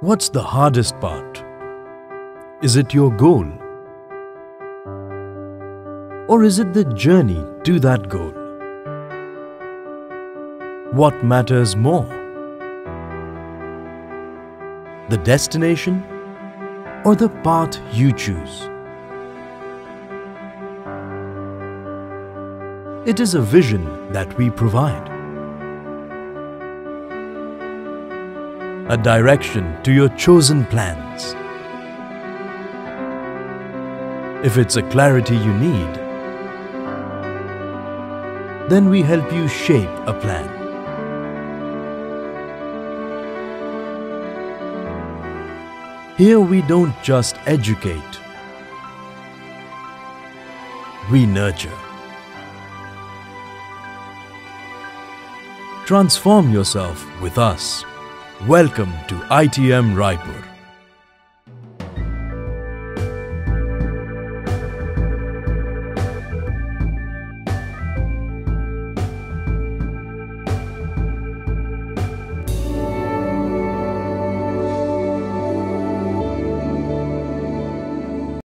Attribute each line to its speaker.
Speaker 1: What's the hardest part? Is it your goal? Or is it the journey to that goal? What matters more? The destination or the path you choose? It is a vision that we provide. A direction to your chosen plans. If it's a clarity you need, then we help you shape a plan. Here we don't just educate, we nurture. Transform yourself with us. Welcome to ITM Raipur.